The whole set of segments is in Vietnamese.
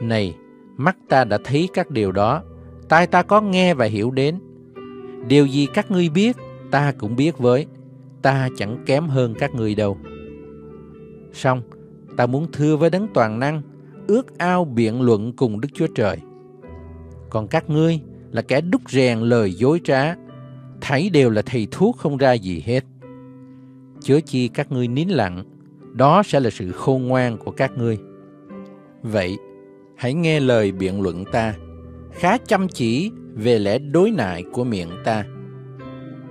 này, mắt ta đã thấy các điều đó, tai ta có nghe và hiểu đến. Điều gì các ngươi biết, ta cũng biết với, ta chẳng kém hơn các ngươi đâu. Xong, ta muốn thưa với đấng toàn năng, ước ao biện luận cùng Đức Chúa Trời. Còn các ngươi là kẻ đúc rèn lời dối trá, thấy đều là thầy thuốc không ra gì hết. Chớ chi các ngươi nín lặng, đó sẽ là sự khôn ngoan của các ngươi. Vậy, hãy nghe lời biện luận ta, khá chăm chỉ về lẽ đối nại của miệng ta.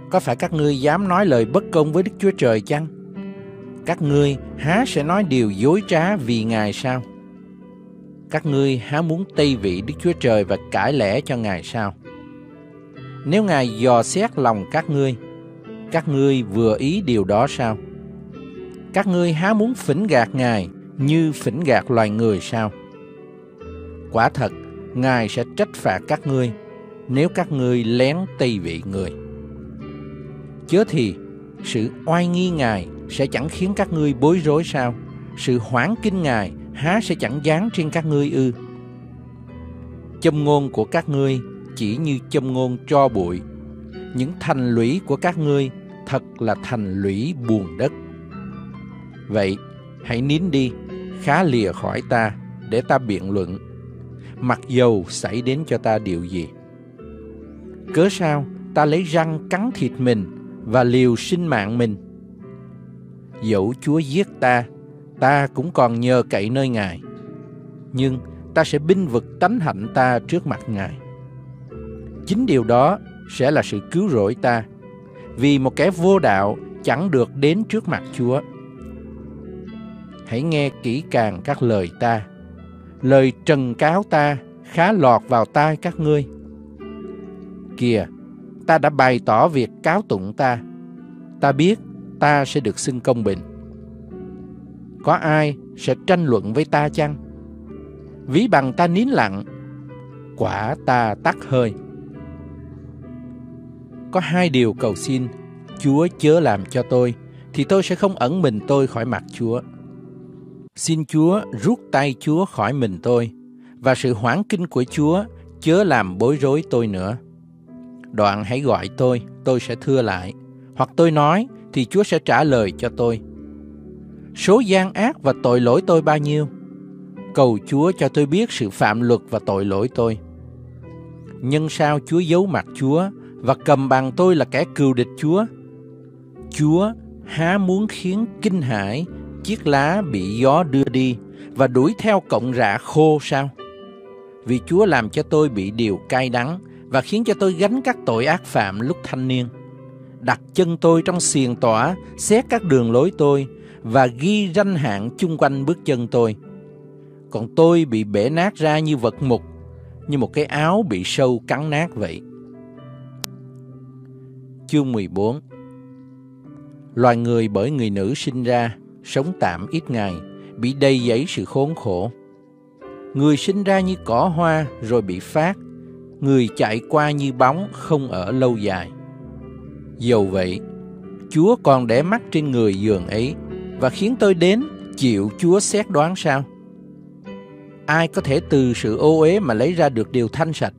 Có phải các ngươi dám nói lời bất công với Đức Chúa Trời chăng? Các ngươi há sẽ nói điều dối trá vì Ngài sao? Các ngươi há muốn tây vị Đức Chúa Trời và cãi lẽ cho Ngài sao? Nếu Ngài dò xét lòng các ngươi, các ngươi vừa ý điều đó sao? Các ngươi há muốn phỉnh gạt Ngài như phỉnh gạt loài người sao? Quả thật, Ngài sẽ trách phạt các ngươi nếu các ngươi lén tây vị người. Chớ thì, sự oai nghi Ngài sẽ chẳng khiến các ngươi bối rối sao? Sự hoảng kinh Ngài há sẽ chẳng dán trên các ngươi ư? Châm ngôn của các ngươi chỉ như châm ngôn cho bụi. Những thành lũy của các ngươi thật là thành lũy buồn đất. Vậy, hãy nín đi, khá lìa khỏi ta, để ta biện luận. Mặc dầu xảy đến cho ta điều gì. Cớ sao ta lấy răng cắn thịt mình và liều sinh mạng mình? Dẫu Chúa giết ta, ta cũng còn nhờ cậy nơi Ngài. Nhưng ta sẽ binh vực tánh hạnh ta trước mặt Ngài. Chính điều đó sẽ là sự cứu rỗi ta, vì một kẻ vô đạo chẳng được đến trước mặt Chúa. Hãy nghe kỹ càng các lời ta. Lời trần cáo ta khá lọt vào tai các ngươi. Kìa, ta đã bày tỏ việc cáo tụng ta. Ta biết ta sẽ được xưng công bình. Có ai sẽ tranh luận với ta chăng? Ví bằng ta nín lặng, quả ta tắt hơi. Có hai điều cầu xin, Chúa chớ làm cho tôi, thì tôi sẽ không ẩn mình tôi khỏi mặt Chúa. Xin Chúa rút tay Chúa khỏi mình tôi, và sự hoảng kinh của Chúa chớ làm bối rối tôi nữa. Đoạn hãy gọi tôi, tôi sẽ thưa lại. Hoặc tôi nói, thì Chúa sẽ trả lời cho tôi. Số gian ác và tội lỗi tôi bao nhiêu? Cầu Chúa cho tôi biết sự phạm luật và tội lỗi tôi. Nhưng sao Chúa giấu mặt Chúa và cầm bằng tôi là kẻ cừu địch Chúa? Chúa há muốn khiến kinh hãi chiếc lá bị gió đưa đi và đuổi theo cọng rạ khô sao? Vì Chúa làm cho tôi bị điều cay đắng và khiến cho tôi gánh các tội ác phạm lúc thanh niên. Đặt chân tôi trong xiềng tỏa, xét các đường lối tôi và ghi danh hạn chung quanh bước chân tôi. Còn tôi bị bể nát ra như vật mục, như một cái áo bị sâu cắn nát vậy. Chương 14 Loài người bởi người nữ sinh ra, sống tạm ít ngày, bị đầy dẫy sự khốn khổ. Người sinh ra như cỏ hoa rồi bị phát, người chạy qua như bóng không ở lâu dài. Dầu vậy, Chúa còn để mắt trên người giường ấy và khiến tôi đến chịu Chúa xét đoán sao? Ai có thể từ sự ô uế mà lấy ra được điều thanh sạch?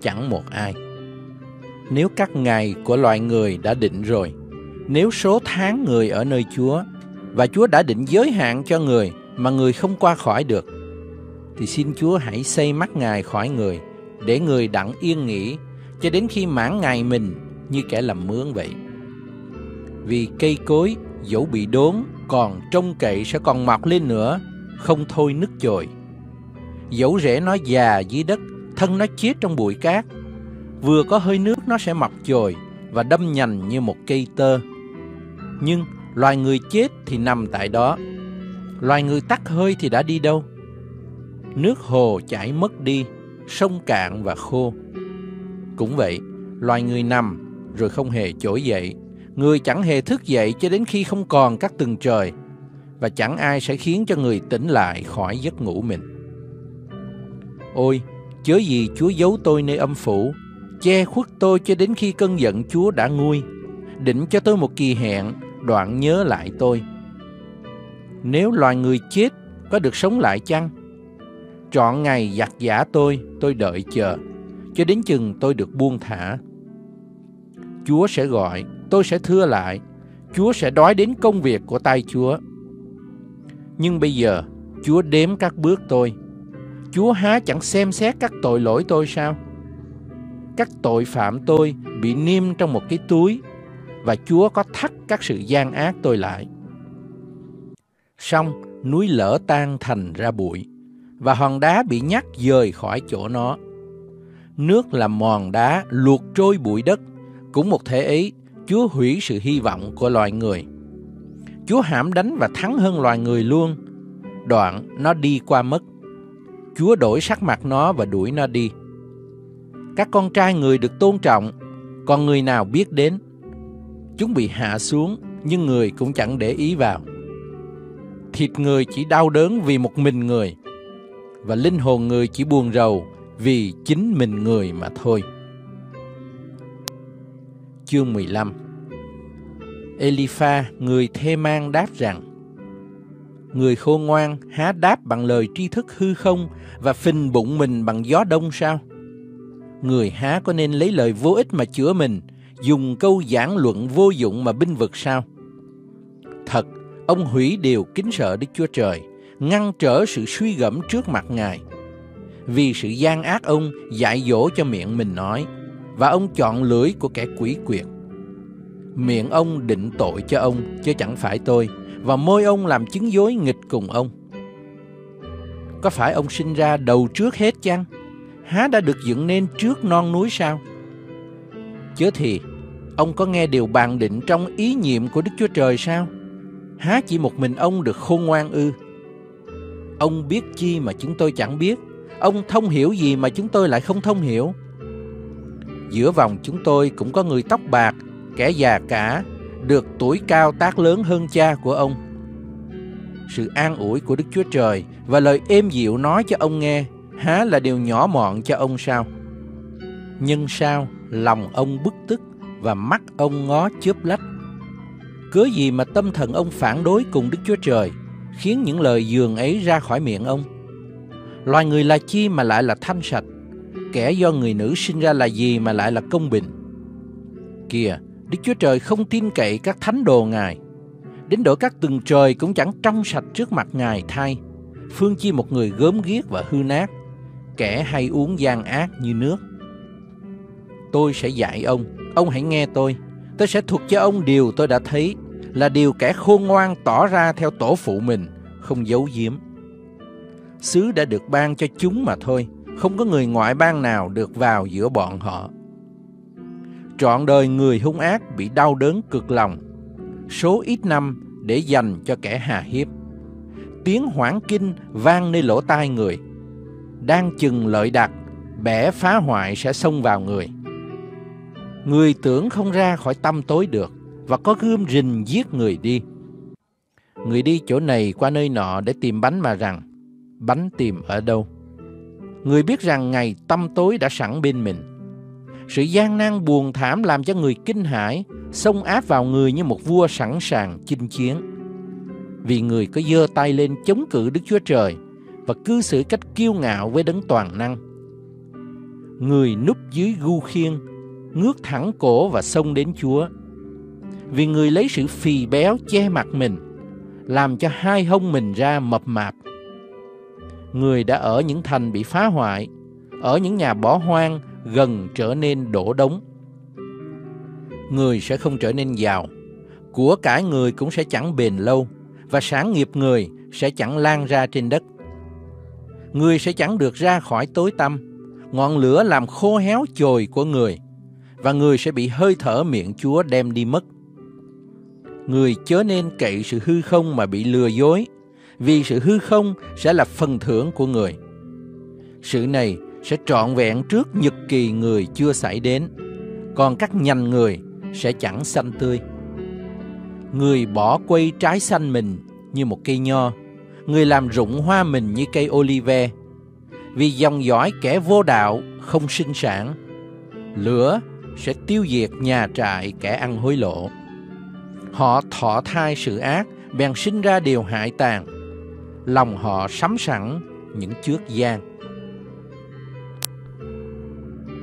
Chẳng một ai. Nếu các ngày của loài người đã định rồi, nếu số tháng người ở nơi Chúa và Chúa đã định giới hạn cho người mà người không qua khỏi được, thì xin Chúa hãy xây mắt Ngài khỏi người, để người đặng yên nghỉ cho đến khi mãn ngày mình như kẻ làm mướn vậy. Vì cây cối dẫu bị đốn còn trông cậy sẽ còn mọc lên nữa, không thôi nứt chồi. Dẫu rễ nó già dưới đất, thân nó chết trong bụi cát, vừa có hơi nước nó sẽ mọc chồi và đâm nhành như một cây tơ. Nhưng loài người chết thì nằm tại đó, loài người tắt hơi thì đã đi đâu? nước hồ chảy mất đi, sông cạn và khô. Cũng vậy, loài người nằm rồi không hề trỗi dậy, người chẳng hề thức dậy cho đến khi không còn các tầng trời, và chẳng ai sẽ khiến cho người tỉnh lại khỏi giấc ngủ mình. Ôi, chớ gì Chúa giấu tôi nơi âm phủ, che khuất tôi cho đến khi cơn giận Chúa đã nguôi, định cho tôi một kỳ hẹn, đoạn nhớ lại tôi. Nếu loài người chết có được sống lại chăng? Trọn ngày giặt giả tôi, tôi đợi chờ, cho đến chừng tôi được buông thả. Chúa sẽ gọi, tôi sẽ thưa lại, Chúa sẽ đói đến công việc của tay Chúa. Nhưng bây giờ, Chúa đếm các bước tôi. Chúa há chẳng xem xét các tội lỗi tôi sao? Các tội phạm tôi bị niêm trong một cái túi và Chúa có thắt các sự gian ác tôi lại. Xong, núi lở tan thành ra bụi và hòn đá bị nhắc dời khỏi chỗ nó. Nước làm mòn đá luộc trôi bụi đất, cũng một thể ấy, Chúa hủy sự hy vọng của loài người. Chúa hãm đánh và thắng hơn loài người luôn. Đoạn nó đi qua mất. Chúa đổi sắc mặt nó và đuổi nó đi. Các con trai người được tôn trọng, còn người nào biết đến. Chúng bị hạ xuống, nhưng người cũng chẳng để ý vào. Thịt người chỉ đau đớn vì một mình người, và linh hồn người chỉ buồn rầu vì chính mình người mà thôi. Chương 15 Elipha, người thê mang đáp rằng Người khôn ngoan há đáp bằng lời tri thức hư không và phình bụng mình bằng gió đông sao? Người há có nên lấy lời vô ích mà chữa mình, dùng câu giảng luận vô dụng mà binh vực sao? Thật, ông hủy điều kính sợ Đức Chúa Trời, ngăn trở sự suy gẫm trước mặt Ngài. Vì sự gian ác ông dạy dỗ cho miệng mình nói, và ông chọn lưỡi của kẻ quỷ quyệt. Miệng ông định tội cho ông, chứ chẳng phải tôi, và môi ông làm chứng dối nghịch cùng ông. Có phải ông sinh ra đầu trước hết chăng? Há đã được dựng nên trước non núi sao? Chớ thì, ông có nghe điều bàn định trong ý nhiệm của Đức Chúa Trời sao? Há chỉ một mình ông được khôn ngoan ư? Ông biết chi mà chúng tôi chẳng biết? Ông thông hiểu gì mà chúng tôi lại không thông hiểu? Giữa vòng chúng tôi cũng có người tóc bạc, kẻ già cả, được tuổi cao tác lớn hơn cha của ông. Sự an ủi của Đức Chúa Trời và lời êm dịu nói cho ông nghe há là điều nhỏ mọn cho ông sao? Nhưng sao lòng ông bức tức và mắt ông ngó chớp lách? Cớ gì mà tâm thần ông phản đối cùng Đức Chúa Trời, khiến những lời dường ấy ra khỏi miệng ông? Loài người là chi mà lại là thanh sạch? Kẻ do người nữ sinh ra là gì mà lại là công bình? Kìa, Đức Chúa Trời không tin cậy các thánh đồ Ngài. Đến độ các tầng trời cũng chẳng trong sạch trước mặt Ngài thay. Phương chi một người gớm ghiếc và hư nát, kẻ hay uống gian ác như nước. Tôi sẽ dạy ông, ông hãy nghe tôi. Tôi sẽ thuộc cho ông điều tôi đã thấy, là điều kẻ khôn ngoan tỏ ra theo tổ phụ mình, không giấu giếm. Sứ đã được ban cho chúng mà thôi, không có người ngoại bang nào được vào giữa bọn họ. Trọn đời người hung ác bị đau đớn cực lòng, số ít năm để dành cho kẻ hà hiếp. Tiếng hoảng kinh vang nơi lỗ tai người, đang chừng lợi đặc, bẻ phá hoại sẽ xông vào người. Người tưởng không ra khỏi tâm tối được, và có gươm rình giết người đi. Người đi chỗ này qua nơi nọ để tìm bánh mà rằng, bánh tìm ở đâu? Người biết rằng ngày tâm tối đã sẵn bên mình. Sự gian nan buồn thảm làm cho người kinh hãi, xông áp vào người như một vua sẵn sàng chinh chiến. Vì người có giơ tay lên chống cự Đức Chúa Trời và cư xử cách kiêu ngạo với đấng toàn năng. Người núp dưới gu khiên, ngước thẳng cổ và xông đến Chúa. Vì người lấy sự phì béo che mặt mình, làm cho hai hông mình ra mập mạp. Người đã ở những thành bị phá hoại, ở những nhà bỏ hoang gần trở nên đổ đống. Người sẽ không trở nên giàu, của cải người cũng sẽ chẳng bền lâu, và sản nghiệp người sẽ chẳng lan ra trên đất. Người sẽ chẳng được ra khỏi tối tăm, ngọn lửa làm khô héo chồi của người, và người sẽ bị hơi thở miệng Chúa đem đi mất. Người chớ nên cậy sự hư không mà bị lừa dối, vì sự hư không sẽ là phần thưởng của người. Sự này sẽ trọn vẹn trước nhật kỳ người chưa xảy đến, còn các nhành người sẽ chẳng xanh tươi. Người bỏ quay trái xanh mình như một cây nho, người làm rụng hoa mình như cây olive. Vì dòng dõi kẻ vô đạo không sinh sản, lửa sẽ tiêu diệt nhà trại kẻ ăn hối lộ. Họ thọ thai sự ác, bèn sinh ra điều hại tàn. Lòng họ sắm sẵn những trước gian.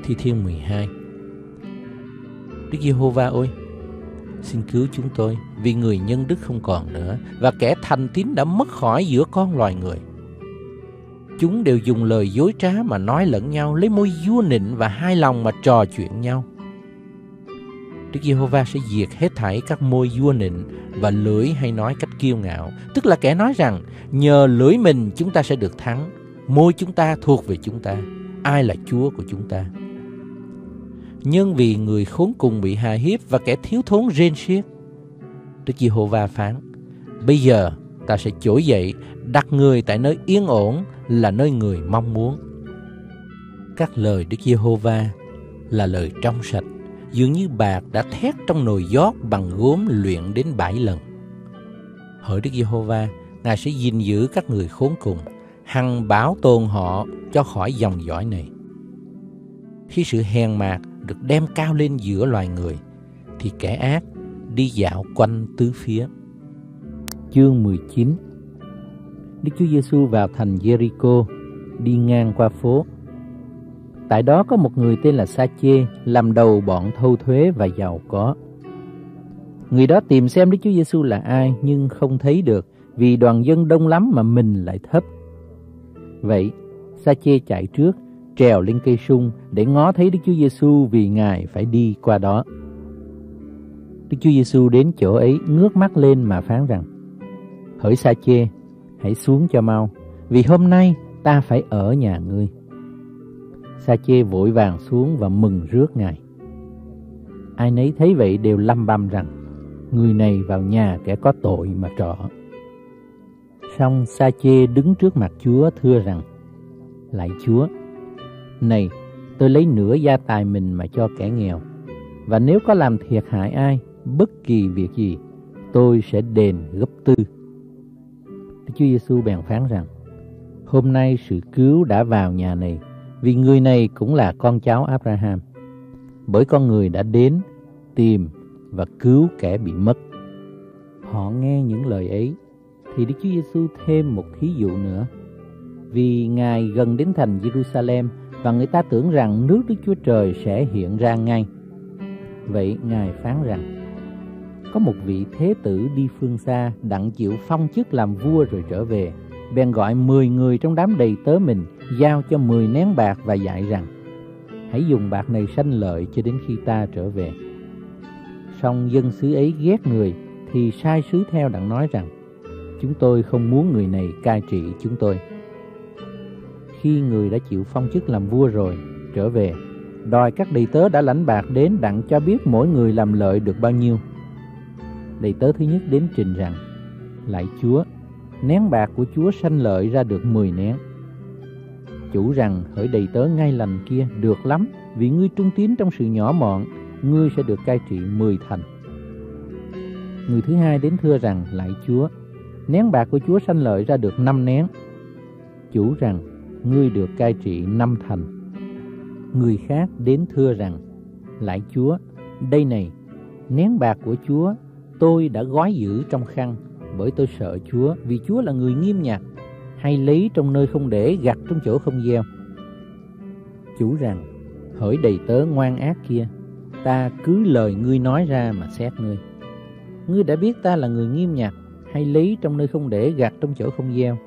Thi Thiên 12 Đức Giê-hô-va ơi, xin cứu chúng tôi vì người nhân đức không còn nữa và kẻ thành tín đã mất khỏi giữa con loài người. Chúng đều dùng lời dối trá mà nói lẫn nhau, lấy môi vua nịnh và hai lòng mà trò chuyện nhau. Đức Giê-hô-va sẽ diệt hết thảy các môi vua nịnh và lưỡi hay nói cách kiêu ngạo, tức là kẻ nói rằng nhờ lưỡi mình chúng ta sẽ được thắng, môi chúng ta thuộc về chúng ta, ai là Chúa của chúng ta. Nhưng vì người khốn cùng bị hà hiếp và kẻ thiếu thốn rên xiết, Đức Giê-hô-va phán: Bây giờ ta sẽ trỗi dậy, đặt người tại nơi yên ổn là nơi người mong muốn. Các lời Đức Giê-hô-va là lời trong sạch, dường như bạc đã thét trong nồi giót bằng gốm luyện đến bảy lần. Hỡi Đức Giê-hô-va, Ngài sẽ gìn giữ các người khốn cùng, hằng bảo tồn họ cho khỏi dòng dõi này. Khi sự hèn mạt được đem cao lên giữa loài người, thì kẻ ác đi dạo quanh tứ phía. Chương 19 Đức Chúa Giêsu vào thành Jericho, đi ngang qua phố. Tại đó có một người tên là Sa-chê, làm đầu bọn thâu thuế và giàu có. Người đó tìm xem Đức Chúa Giêsu là ai nhưng không thấy được, vì đoàn dân đông lắm mà mình lại thấp. Vậy, Sa-chê chạy trước, trèo lên cây sung để ngó thấy Đức Chúa Giêsu vì Ngài phải đi qua đó. Đức Chúa Giêsu đến chỗ ấy ngước mắt lên mà phán rằng: Hỡi Sa Chê, hãy xuống cho mau, vì hôm nay ta phải ở nhà ngươi. Sa Chê vội vàng xuống và mừng rước Ngài. Ai nấy thấy vậy đều lăm băm rằng người này vào nhà kẻ có tội mà trọ. Xong Sa Chê đứng trước mặt Chúa thưa rằng: Lạy Chúa, này, tôi lấy nửa gia tài mình mà cho kẻ nghèo. Và nếu có làm thiệt hại ai, bất kỳ việc gì, tôi sẽ đền gấp tư. Chúa Giêsu bèn phán rằng, hôm nay sự cứu đã vào nhà này, vì người này cũng là con cháu Abraham. Bởi con người đã đến, tìm và cứu kẻ bị mất. Họ nghe những lời ấy, thì Đức Chúa Giêsu thêm một thí dụ nữa. Vì Ngài gần đến thành Jerusalem và người ta tưởng rằng nước Đức Chúa Trời sẽ hiện ra ngay. Vậy Ngài phán rằng, có một vị thế tử đi phương xa đặng chịu phong chức làm vua rồi trở về, bèn gọi 10 người trong đám đầy tớ mình giao cho 10 nén bạc và dạy rằng, hãy dùng bạc này sanh lợi cho đến khi ta trở về. Song dân xứ ấy ghét người thì sai sứ theo đặng nói rằng, chúng tôi không muốn người này cai trị chúng tôi khi người đã chịu phong chức làm vua rồi, trở về, đòi các đầy tớ đã lãnh bạc đến đặng cho biết mỗi người làm lợi được bao nhiêu. Đầy tớ thứ nhất đến trình rằng, Lạy Chúa, nén bạc của Chúa sanh lợi ra được 10 nén. Chủ rằng, hỡi đầy tớ ngay lành kia, được lắm, vì ngươi trung tín trong sự nhỏ mọn, ngươi sẽ được cai trị 10 thành. Người thứ hai đến thưa rằng, Lạy Chúa, nén bạc của Chúa sanh lợi ra được năm nén. Chủ rằng, ngươi được cai trị năm thành. Người khác đến thưa rằng, Lạy Chúa, đây này, nén bạc của Chúa tôi đã gói giữ trong khăn, bởi tôi sợ Chúa, vì Chúa là người nghiêm nhặt, hay lấy trong nơi không để gặt trong chỗ không gieo. Chủ rằng, hỡi đầy tớ ngoan ác kia, ta cứ lời ngươi nói ra mà xét ngươi. Ngươi đã biết ta là người nghiêm nhặt, hay lấy trong nơi không để gặt trong chỗ không gieo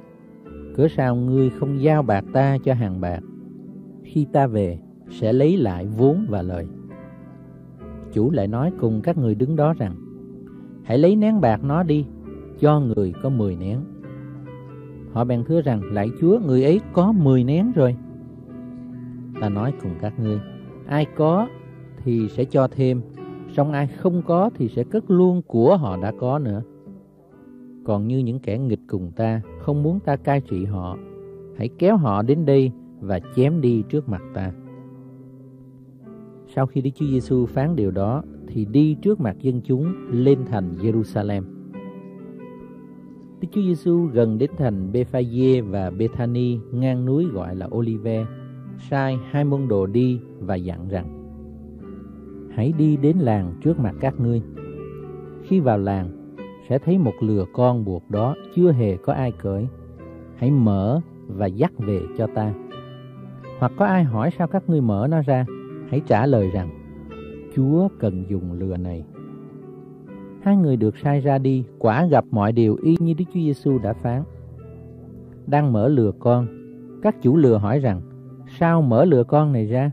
cớ sao ngươi không giao bạc ta cho hàng bạc khi ta về sẽ lấy lại vốn và lời chủ lại nói cùng các người đứng đó rằng hãy lấy nén bạc nó đi cho người có 10 nén họ bèn thưa rằng lạy chúa người ấy có 10 nén rồi ta nói cùng các ngươi ai có thì sẽ cho thêm song ai không có thì sẽ cất luôn của họ đã có nữa còn như những kẻ nghịch cùng ta, không muốn ta cai trị họ. Hãy kéo họ đến đây và chém đi trước mặt ta. Sau khi Đức Chúa Giêsu phán điều đó thì đi trước mặt dân chúng lên thành Jerusalem. Đức Chúa Giêsu gần đến thành Bethphage và Bethany ngang núi gọi là Olive, sai hai môn đồ đi và dặn rằng: Hãy đi đến làng trước mặt các ngươi. Khi vào làng, sẽ thấy một lừa con buộc đó chưa hề có ai cởi. Hãy mở và dắt về cho ta. Hoặc có ai hỏi sao các ngươi mở nó ra, hãy trả lời rằng, Chúa cần dùng lừa này. Hai người được sai ra đi, quả gặp mọi điều y như Đức Chúa Giêsu đã phán. Đang mở lừa con, các chủ lừa hỏi rằng, sao mở lừa con này ra?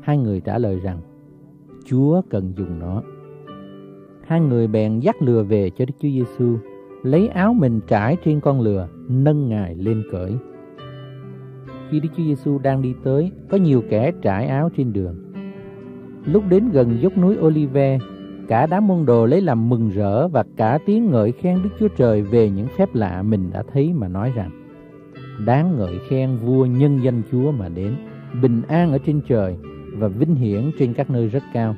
Hai người trả lời rằng, Chúa cần dùng nó. Hai người bèn dắt lừa về cho Đức Chúa Giêsu, lấy áo mình trải trên con lừa, nâng ngài lên cởi. Khi Đức Chúa Giêsu đang đi tới, có nhiều kẻ trải áo trên đường. Lúc đến gần dốc núi Olive, cả đám môn đồ lấy làm mừng rỡ và cả tiếng ngợi khen Đức Chúa Trời về những phép lạ mình đã thấy mà nói rằng: Đáng ngợi khen vua nhân danh Chúa mà đến, bình an ở trên trời và vinh hiển trên các nơi rất cao.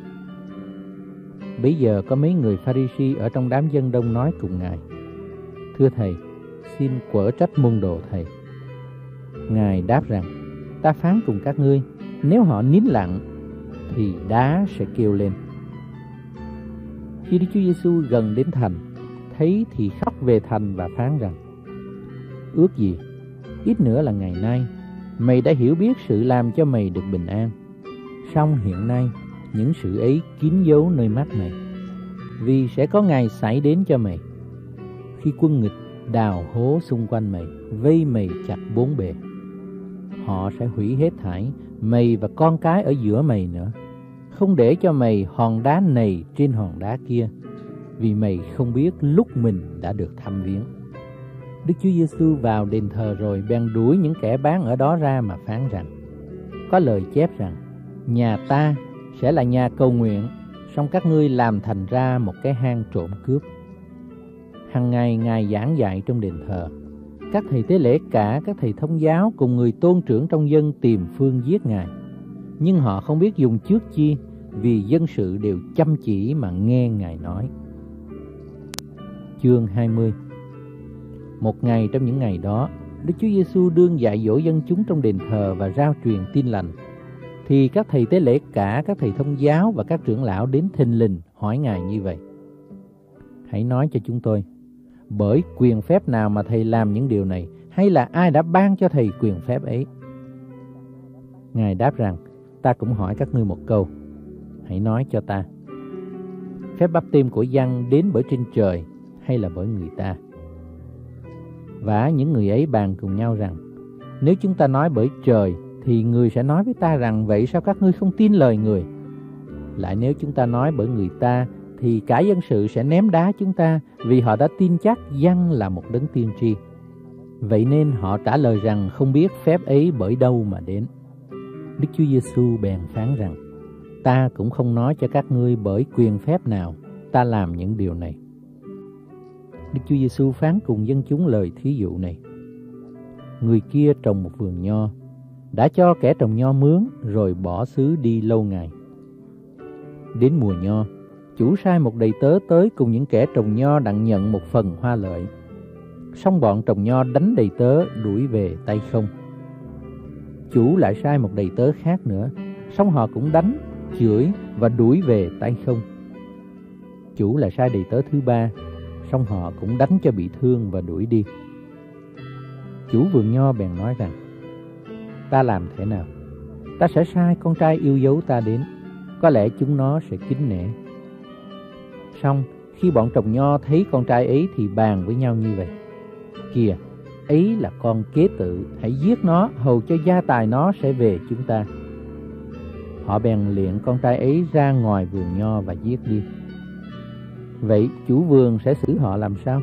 Bây giờ có mấy người Pharisee ở trong đám dân đông nói cùng Ngài, Thưa Thầy, xin quở trách môn đồ Thầy. Ngài đáp rằng, ta phán cùng các ngươi, nếu họ nín lặng, thì đá sẽ kêu lên. Khi Đức Chúa Giêsu gần đến thành, thấy thì khóc về thành và phán rằng, Ước gì, ít nữa là ngày nay, mày đã hiểu biết sự làm cho mày được bình an. Song hiện nay, những sự ấy kín dấu nơi mắt mày, vì sẽ có ngày xảy đến cho mày. Khi quân nghịch đào hố xung quanh mày, vây mày chặt bốn bề. Họ sẽ hủy hết thảy mày và con cái ở giữa mày nữa, không để cho mày hòn đá này trên hòn đá kia, vì mày không biết lúc mình đã được thăm viếng. Đức Chúa Giêsu vào đền thờ rồi bèn đuổi những kẻ bán ở đó ra mà phán rằng: Có lời chép rằng nhà ta sẽ là nhà cầu nguyện, song các ngươi làm thành ra một cái hang trộm cướp. Hằng ngày Ngài giảng dạy trong đền thờ, các thầy tế lễ cả các thầy thông giáo cùng người tôn trưởng trong dân tìm phương giết Ngài. Nhưng họ không biết dùng trước chi vì dân sự đều chăm chỉ mà nghe Ngài nói. Chương 20 Một ngày trong những ngày đó, Đức Chúa Giêsu đương dạy dỗ dân chúng trong đền thờ và rao truyền tin lành. Thì các thầy tế lễ cả các thầy thông giáo và các trưởng lão đến thình lình hỏi ngài như vậy. Hãy nói cho chúng tôi bởi quyền phép nào mà thầy làm những điều này hay là ai đã ban cho thầy quyền phép ấy? Ngài đáp rằng ta cũng hỏi các ngươi một câu hãy nói cho ta, phép bắp tim của dân đến bởi trên trời hay là bởi người ta và những người ấy bàn cùng nhau rằng, nếu chúng ta nói bởi trời thì người sẽ nói với ta rằng, vậy sao các ngươi không tin lời người? Lại nếu chúng ta nói bởi người ta thì cả dân sự sẽ ném đá chúng ta vì họ đã tin chắc dân là một đấng tiên tri. Vậy nên họ trả lời rằng, không biết phép ấy bởi đâu mà đến. Đức Chúa Giêsu bèn phán rằng: Ta cũng không nói cho các ngươi bởi quyền phép nào ta làm những điều này. Đức Chúa Giêsu phán cùng dân chúng lời thí dụ này: Người kia trồng một vườn nho, đã cho kẻ trồng nho mướn rồi bỏ xứ đi lâu ngày. Đến mùa nho, chủ sai một đầy tớ tới cùng những kẻ trồng nho đặng nhận một phần hoa lợi. Xong bọn trồng nho đánh đầy tớ đuổi về tay không. Chủ lại sai một đầy tớ khác nữa, xong họ cũng đánh, chửi và đuổi về tay không. Chủ lại sai đầy tớ thứ ba, xong họ cũng đánh cho bị thương và đuổi đi. Chủ vườn nho bèn nói rằng, ta làm thế nào? Ta sẽ sai con trai yêu dấu ta đến, có lẽ chúng nó sẽ kính nể. Xong, khi bọn trồng nho thấy con trai ấy thì bàn với nhau như vậy. Kìa, ấy là con kế tự, hãy giết nó, hầu cho gia tài nó sẽ về chúng ta. Họ bèn luyện con trai ấy ra ngoài vườn nho và giết đi. Vậy chủ vườn sẽ xử họ làm sao?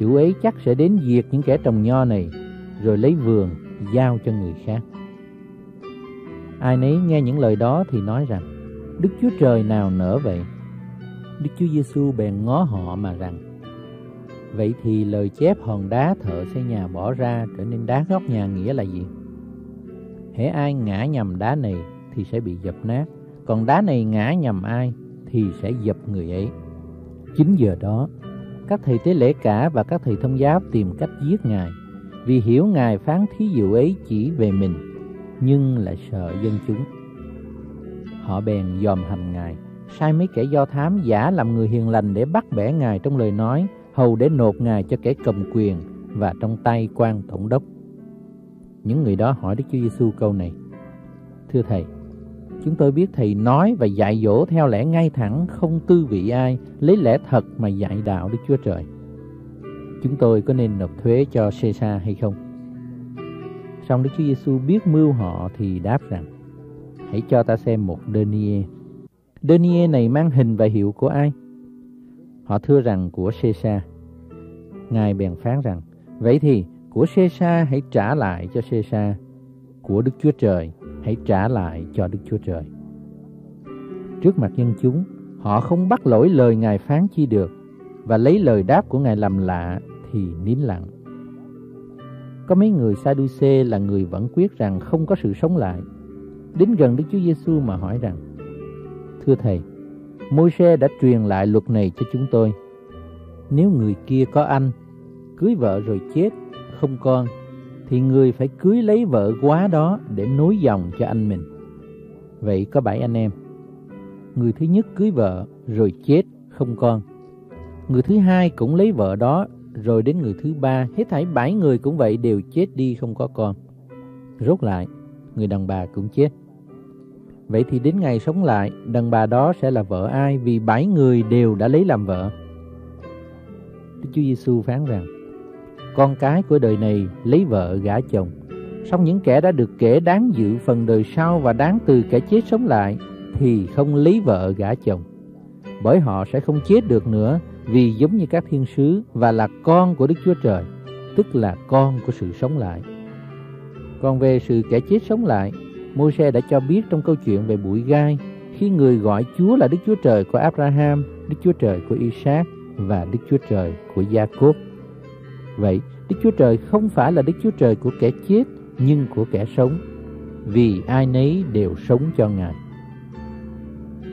Chủ ấy chắc sẽ đến diệt những kẻ trồng nho này, rồi lấy vườn giao cho người khác. Ai nấy nghe những lời đó thì nói rằng, Đức Chúa Trời nào nỡ vậy? Đức Chúa Giêsu bèn ngó họ mà rằng, Vậy thì lời chép hòn đá thợ xây nhà bỏ ra trở nên đá góc nhà nghĩa là gì? Hễ ai ngã nhầm đá này thì sẽ bị dập nát, còn đá này ngã nhầm ai thì sẽ dập người ấy. Chính giờ đó, các thầy tế lễ cả và các thầy thông giáo tìm cách giết Ngài, vì hiểu Ngài phán thí dụ ấy chỉ về mình, nhưng lại sợ dân chúng. Họ bèn dòm hành Ngài, sai mấy kẻ do thám giả làm người hiền lành để bắt bẻ Ngài trong lời nói, hầu để nộp Ngài cho kẻ cầm quyền và trong tay quan tổng đốc. Những người đó hỏi Đức Chúa Giêsu câu này: Thưa thầy, chúng tôi biết thầy nói và dạy dỗ theo lẽ ngay thẳng, không tư vị ai, lấy lẽ thật mà dạy đạo Đức Chúa Trời. Chúng tôi có nên nộp thuế cho Caesar hay không? Song Đức Chúa Giêsu biết mưu họ thì đáp rằng: Hãy cho ta xem một denier. Denier này mang hình và hiệu của ai? Họ thưa rằng của Caesar. Ngài bèn phán rằng: Vậy thì của Caesar hãy trả lại cho Caesar, của Đức Chúa Trời hãy trả lại cho Đức Chúa Trời. Trước mặt dân chúng, họ không bắt lỗi lời Ngài phán chi được, và lấy lời đáp của Ngài làm lạ thì nín lặng. Có mấy người Sadduce là người vẫn quyết rằng không có sự sống lại. Đến gần Đức Chúa Giêsu mà hỏi rằng: Thưa thầy, Môi-se đã truyền lại luật này cho chúng tôi. Nếu người kia có anh, cưới vợ rồi chết, không con, thì người phải cưới lấy vợ quá đó để nối dòng cho anh mình. Vậy có bảy anh em. Người thứ nhất cưới vợ rồi chết, không con. Người thứ hai cũng lấy vợ đó, rồi đến người thứ ba, hết thảy bảy người cũng vậy đều chết đi không có con. Rốt lại, người đàn bà cũng chết. Vậy thì đến ngày sống lại, đàn bà đó sẽ là vợ ai vì bảy người đều đã lấy làm vợ? Đức Chúa Giêsu phán rằng, con cái của đời này lấy vợ gả chồng. Song những kẻ đã được kể đáng dự phần đời sau và đáng từ kẻ chết sống lại thì không lấy vợ gả chồng. Bởi họ sẽ không chết được nữa vì giống như các thiên sứ và là con của Đức Chúa Trời, tức là con của sự sống lại. Còn về sự kẻ chết sống lại, Môi-se đã cho biết trong câu chuyện về bụi gai khi người gọi Chúa là Đức Chúa Trời của Abraham, Đức Chúa Trời của Isaac và Đức Chúa Trời của Gia-cốp. Vậy, Đức Chúa Trời không phải là Đức Chúa Trời của kẻ chết nhưng của kẻ sống, vì ai nấy đều sống cho Ngài.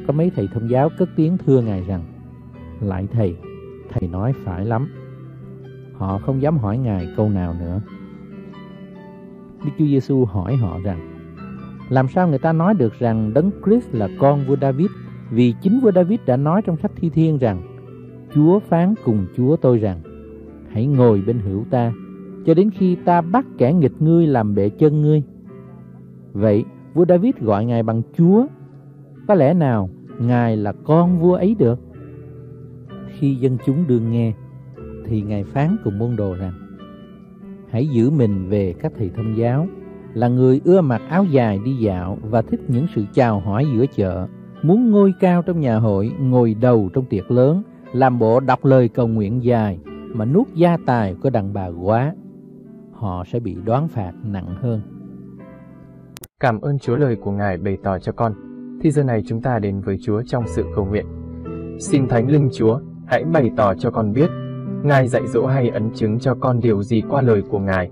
Có mấy thầy thông giáo cất tiếng thưa Ngài rằng, Lại thầy, thầy nói phải lắm. Họ không dám hỏi Ngài câu nào nữa. Đức Chúa Giêsu hỏi họ rằng, làm sao người ta nói được rằng Đấng Christ là con vua David vì chính vua David đã nói trong sách Thi Thiên rằng Chúa phán cùng Chúa tôi rằng hãy ngồi bên hữu ta, cho đến khi ta bắt kẻ nghịch ngươi làm bệ chân ngươi. Vậy, vua David gọi Ngài bằng Chúa. Có lẽ nào Ngài là con vua ấy được? Khi dân chúng đương nghe, thì Ngài phán cùng môn đồ rằng, hãy giữ mình về các thầy thông giáo, là người ưa mặc áo dài đi dạo và thích những sự chào hỏi giữa chợ, muốn ngôi cao trong nhà hội, ngồi đầu trong tiệc lớn, làm bộ đọc lời cầu nguyện dài, mà nuốt gia tài của đàn bà quá, họ sẽ bị đoán phạt nặng hơn. Cảm ơn Chúa lời của Ngài bày tỏ cho con. Thì giờ này chúng ta đến với Chúa trong sự cầu nguyện. Xin Thánh Linh Chúa, hãy bày tỏ cho con biết, Ngài dạy dỗ hay ấn chứng cho con điều gì qua lời của Ngài.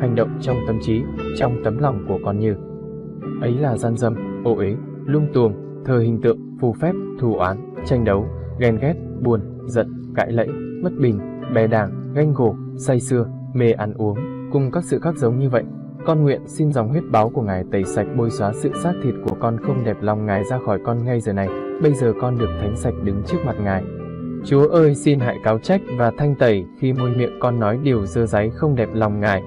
hành động trong tâm trí, trong tấm lòng của con như ấy là gian dâm, ô uế, lung tuồng, thờ hình tượng, phù phép, thù oán, tranh đấu, ghen ghét, buồn, giận, cãi lẫy, bất bình, bè đảng, ganh gổ, say sưa, mê ăn uống, cùng các sự khác giống như vậy. Con nguyện xin dòng huyết báo của Ngài tẩy sạch bôi xóa sự xác thịt của con không đẹp lòng Ngài ra khỏi con ngay giờ này. Bây giờ con được thánh sạch đứng trước mặt Ngài. Chúa ơi xin hãy cáo trách và thanh tẩy khi môi miệng con nói điều dơ giấy không đẹp lòng Ngài.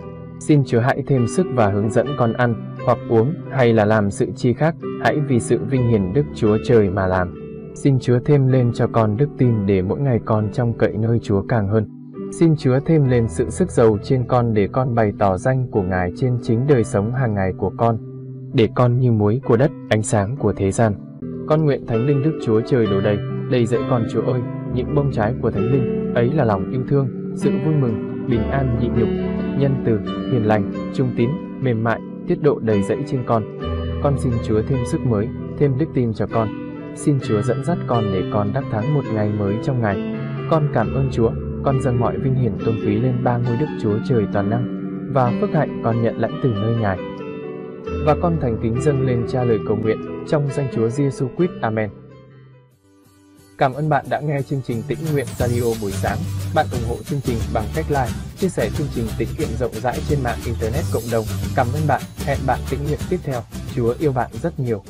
Xin Chúa hãy thêm sức và hướng dẫn con ăn, hoặc uống, hay là làm sự chi khác, hãy vì sự vinh hiển Đức Chúa Trời mà làm. Xin Chúa thêm lên cho con đức tin để mỗi ngày con trong cậy nơi Chúa càng hơn. Xin Chúa thêm lên sự sức giàu trên con để con bày tỏ danh của Ngài trên chính đời sống hàng ngày của con, để con như muối của đất, ánh sáng của thế gian. Con nguyện Thánh Linh Đức Chúa Trời đổ đầy, đầy dẫy con Chúa ơi, những bông trái của Thánh Linh, ấy là lòng yêu thương, sự vui mừng, bình an nhịn nhục, nhân từ, hiền lành, trung tín, mềm mại, tiết độ đầy dẫy trên con. Con xin Chúa thêm sức mới, thêm đức tin cho con. Xin Chúa dẫn dắt con để con đắc thắng một ngày mới trong ngày. Con cảm ơn Chúa, con dâng mọi vinh hiển tôn quý lên ba ngôi Đức Chúa Trời toàn năng và phước hạnh con nhận lãnh từ nơi Ngài. Và con thành kính dâng lên cha lời cầu nguyện trong danh Chúa Giêsu Christ. Amen. Cảm ơn bạn đã nghe chương trình Tĩnh Nguyện Radio buổi sáng. Bạn ủng hộ chương trình bằng cách like, chia sẻ chương trình tĩnh nguyện rộng rãi trên mạng Internet cộng đồng. Cảm ơn bạn. Hẹn bạn tĩnh nguyện tiếp theo. Chúa yêu bạn rất nhiều.